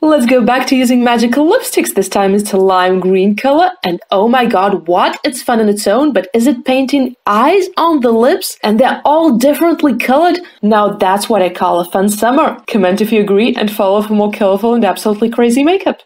Let's go back to using magical lipsticks. This time it's a lime green color. And oh my god, what? It's fun on its own, but is it painting eyes on the lips and they're all differently colored? Now that's what I call a fun summer. Comment if you agree and follow for more colorful and absolutely crazy makeup.